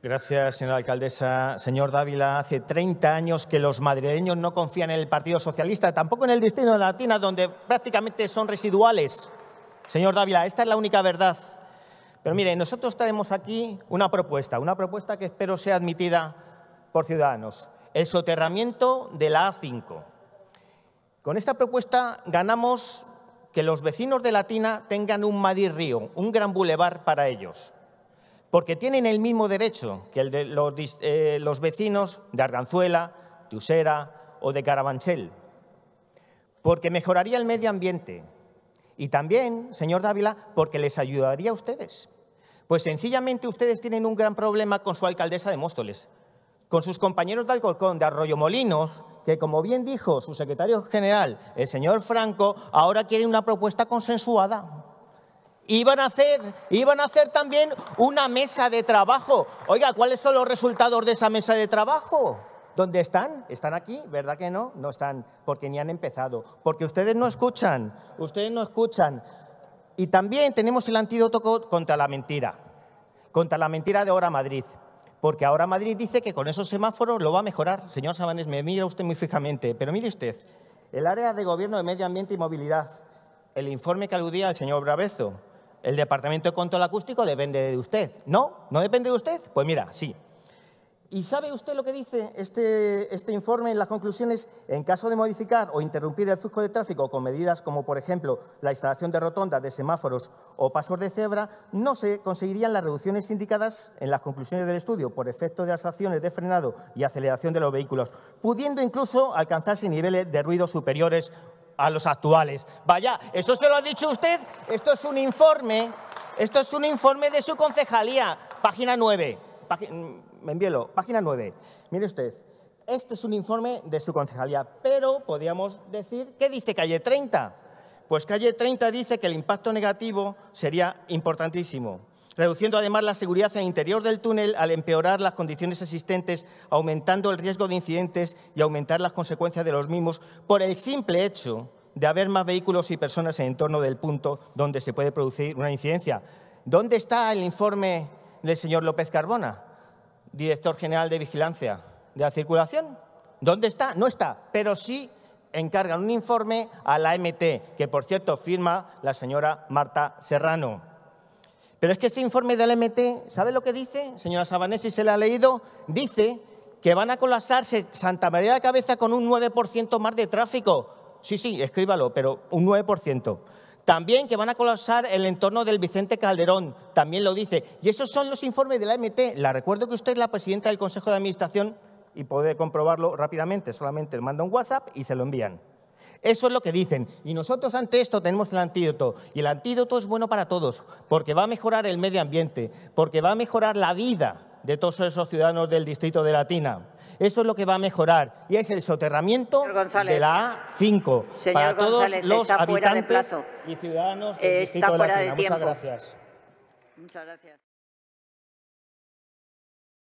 Gracias, señora alcaldesa. Señor Dávila, hace 30 años que los madrileños no confían en el Partido Socialista, tampoco en el destino de Latina, donde prácticamente son residuales. Señor Dávila, esta es la única verdad. Pero mire, nosotros traemos aquí una propuesta, una propuesta que espero sea admitida por Ciudadanos. El soterramiento de la A5. Con esta propuesta ganamos que los vecinos de Latina tengan un Madrid Río, un gran bulevar para ellos porque tienen el mismo derecho que el de eh, los, vecinos de Arganzuela, de Usera o de Carabanchel, porque mejoraría el medio ambiente y también, señor Dávila, porque les ayudaría a ustedes. Pues sencillamente ustedes tienen un gran problema con su alcaldesa de Móstoles, con sus compañeros de Alcorcón, de Arroyo Molinos, que como bien dijo su secretario general, el señor Franco, ahora quiere una propuesta consensuada iban a hacer, iban a hacer también una mesa de trabajo. Oiga, ¿cuáles son los resultados de esa mesa de trabajo? ¿Dónde están? ¿Están aquí? ¿Verdad que no? No están, porque ni han empezado. Porque ustedes no escuchan, ustedes no escuchan. Y también tenemos el antídoto contra la mentira, contra la mentira de Ahora Madrid. Porque ahora Madrid dice que con esos semáforos lo va a mejorar. Señor Sabanes, me mira usted muy fijamente. Pero mire usted, el área de gobierno de medio ambiente y movilidad, el informe que aludía al señor Bravezo, el Departamento de Control Acústico depende de usted. ¿No? ¿No depende de usted? Pues mira, sí. ¿Y sabe usted lo que dice este, este, informe en las conclusiones? En caso de modificar o interrumpir el flujo de tráfico con medidas como, por ejemplo, la instalación de rotondas, de semáforos o pasos de cebra, no se conseguirían las reducciones indicadas en las conclusiones del estudio por efecto de las acciones de frenado y aceleración de los vehículos, pudiendo incluso alcanzarse niveles de ruido superiores a los actuales. Vaya, ¿eso se lo ha dicho usted? Esto es un informe, esto es un informe de su concejalía, página 9. me envíelo, página 9. Mire usted, este es un informe de su concejalía, pero podríamos decir, ¿qué dice calle 30? Pues calle 30 dice que el impacto negativo sería importantísimo reduciendo además la seguridad en el interior del túnel al empeorar las condiciones existentes, aumentando el riesgo de incidentes y aumentar las consecuencias de los mismos por el simple hecho de haber más vehículos y personas en el entorno del punto donde se puede producir una incidencia. ¿Dónde está el informe del señor López Carbona, director general de Vigilancia de la Circulación? ¿Dónde está? No está, pero sí encargan un informe a la MT, que por cierto firma la señora Marta Serrano. Pero es que ese informe del MT, ¿sabe lo que dice, señora Sabanés, si se le ha leído? Dice que van a colapsarse Santa María de Cabeza con un 9% más de tráfico. Sí, sí, escríbalo, pero un 9%. También que van a colapsar el entorno del Vicente Calderón, también lo dice. Y esos son los informes de la MT. La recuerdo que usted es la presidenta del Consejo de Administración y puede comprobarlo rápidamente. Solamente manda un WhatsApp y se lo envían. Eso es lo que dicen. Y nosotros ante esto tenemos el antídoto. Y el antídoto es bueno para todos, porque va a mejorar el medio ambiente, porque va a mejorar la vida de todos esos ciudadanos del distrito de Latina. Eso es lo que va a mejorar y es el soterramiento de la A5 Señor para todos los está habitantes de plazo. y ciudadanos del distrito está de fuera Latina. De tiempo. Muchas gracias. Muchas gracias.